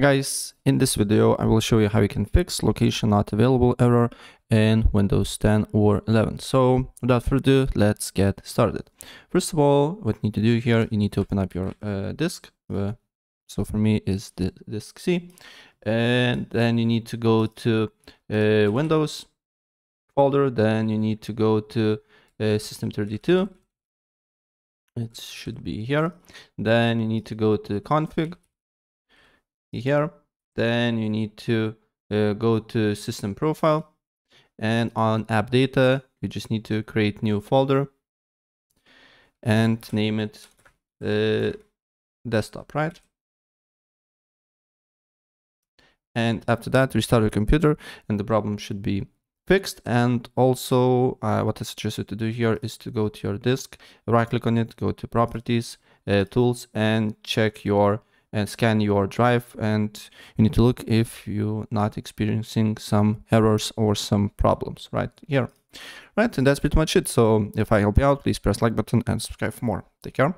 Guys, in this video, I will show you how you can fix location not available error in Windows 10 or 11. So without further ado, let's get started. First of all, what you need to do here, you need to open up your uh, disk. Uh, so for me is the disk C. And then you need to go to uh, Windows folder. Then you need to go to uh, System32. It should be here. Then you need to go to config here. Then you need to uh, go to system profile and on app data, you just need to create new folder and name it uh, desktop, right? And after that, restart your computer and the problem should be fixed. And also uh, what I suggest you to do here is to go to your disk, right click on it, go to properties, uh, tools and check your and scan your drive and you need to look if you're not experiencing some errors or some problems right here. Right and that's pretty much it. So if i help you out please press like button and subscribe for more. Take care